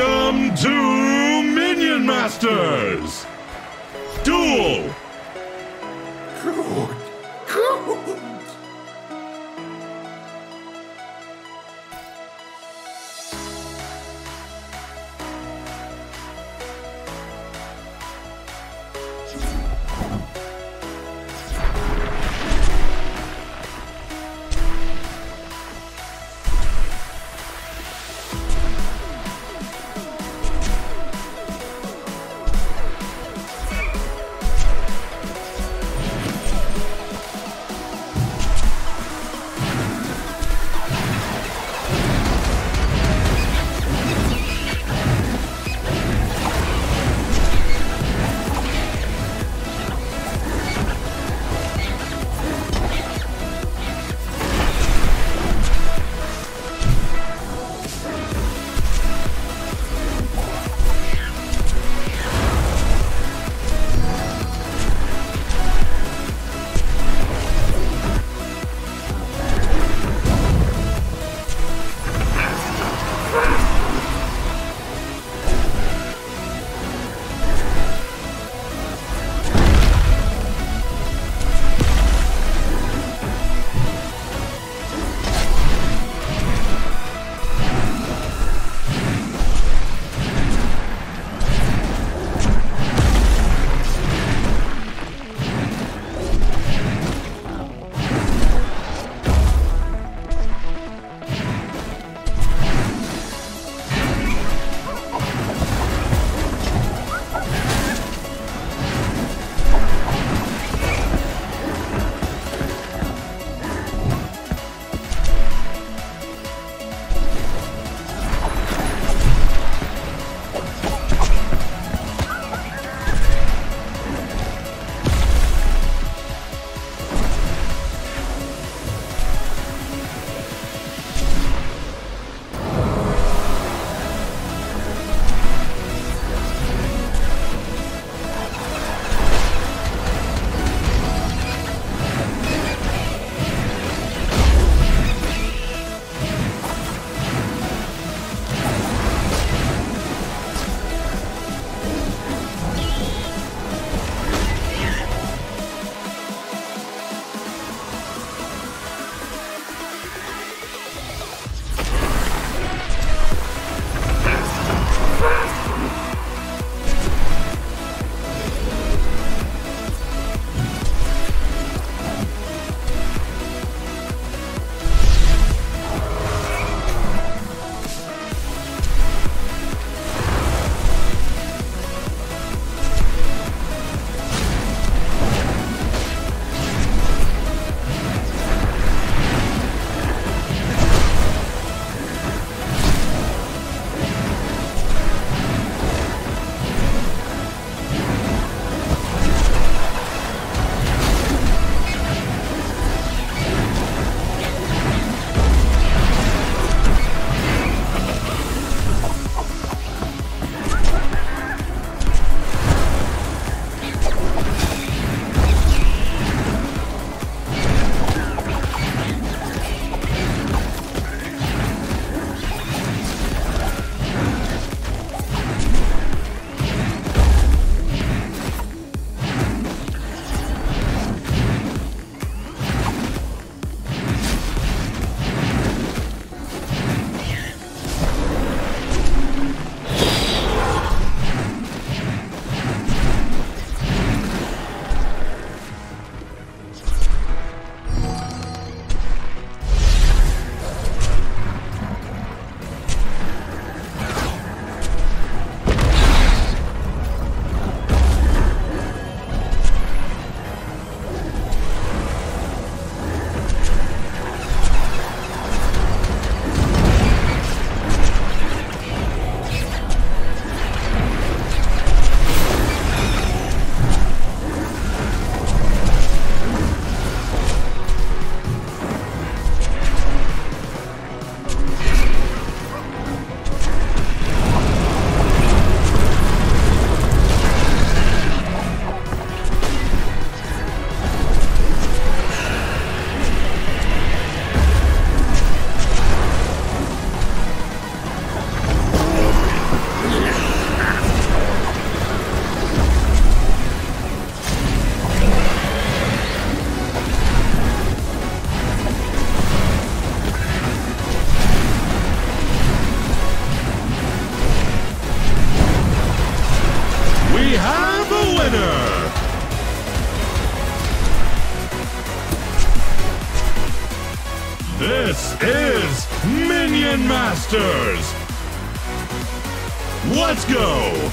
Welcome to Minion Masters! Duel is Minion Masters! Let's go!